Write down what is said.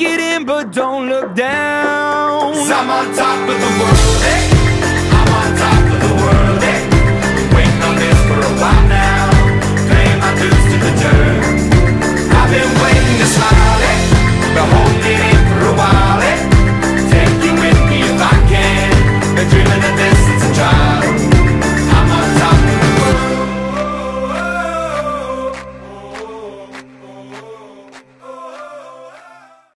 it in, but don't look down. Cause I'm on top of the world, eh?